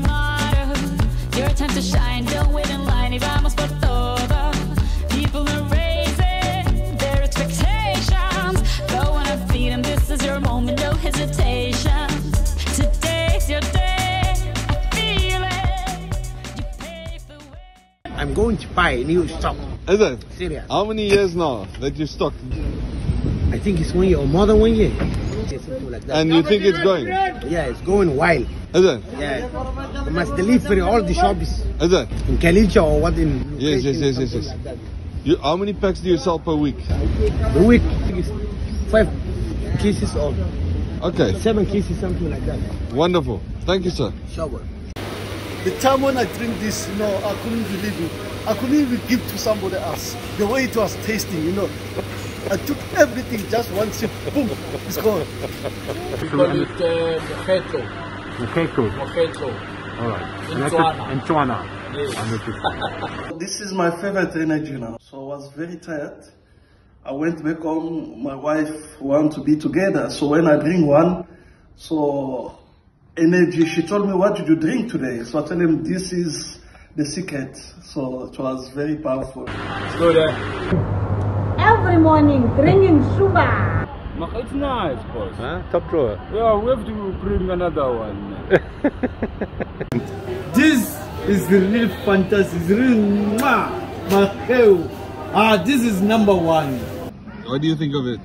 motto. Your time to shine, don't wait in line y vamos por todo. I'm going to buy a new stock. Is it? Serious. How many years now that you stock? I think it's one year or more than one year. Like. And you think it's going? yeah, it's going wild. Is it? Yeah. Must deliver all the shops Is it? in Kalija or what in Yes, yes, yes, yes, yes. like. You, how many packs do you sell per week? The week is five cases or Okay, seven cases, something like that. wonderful. Thank you, sir. Shower. The time when I drink this, you know, I couldn't believe it. I couldn't even give to somebody else. The way it was tasting, you know. I took everything, just one sip, boom, it's gone. We call it uh, mojito. Mojito. Mojito. All right. In That's In Tswana. Yes. This is my favorite energy now. So I was very tired. I went back home. My wife want to be together. So when I drink one, so energy, she told me, what did you drink today? So I tell him, this is the secret. So it was very powerful. Let's go there. Every morning drinking sugar. It's nice, boss. Huh? Top drawer. Yeah, we have to bring another one. This is really fantastic. It's really mwah, Ah, this is number one. What do you think of it?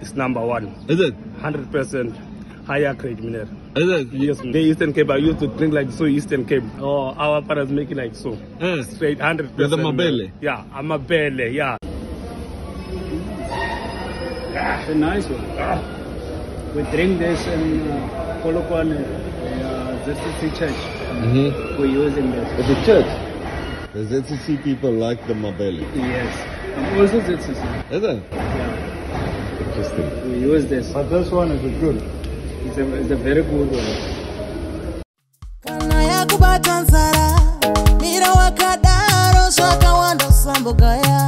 It's number one. Is it? 100% higher grade mineral. Is it? Yes, the Eastern Cape, I used to drink like so Eastern Cape. Oh, our parents make it like so. Eh. Straight 100%. With the mabele? Yeah, amabele, yeah. It's a nice one. We drink this in uh, Polokwane, uh, ZCC Church. Mm-hmm. We're using this. At the church. The ZCC people like the mabele. Yes. And also ZCC. Is it? Yeah. Interesting. We use this. But this one is good. It's a, it's a very good one. kana yakubata nzara mira wakadaro zvakawanda sambogaya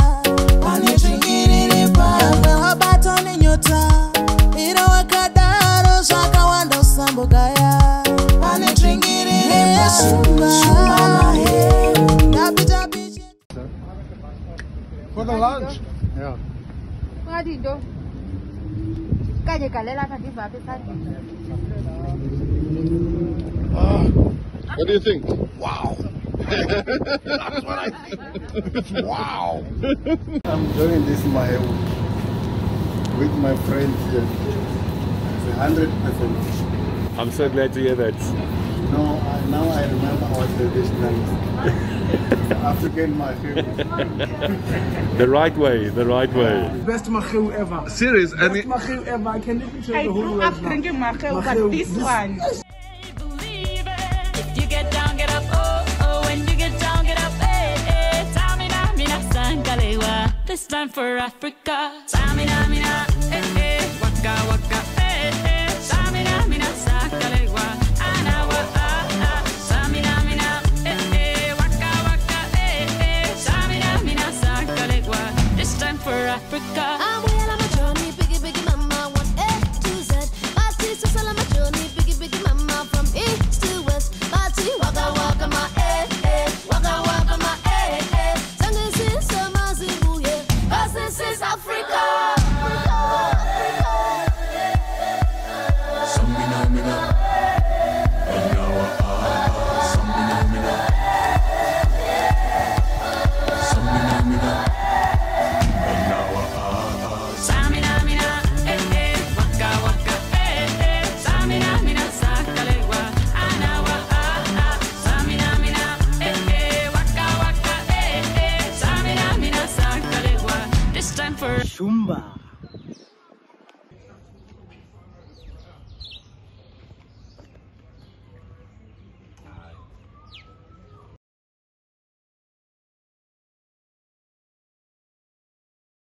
pane zvingiriri pamwe wabata nenyota mira wakadaro zvakawanda usambogaya pane zvingiriri pashuma ndapita bichi For the lunch? Yeah. Ngadindo. Kanye galela pha ndiva apha esandleni. What do you think? Wow. That's what I think. wow. I'm doing this my with my friends here. It's hundred percent. I'm so glad to hear that. No, I, now I remember our traditional African maheu. The right way, the right way. Best maheu ever. Serious? And Best maheu ever. I can even show I the whole grew world up now. drinking Maheu, Maheu, but this this- one. Believe it. If you get down, get up. Oh, oh. When you get down, get up. Eh, eh. Tamina, mina, sangalewa. This time for Africa. Tamina, mina, eh, eh. Waka, waka, zumba.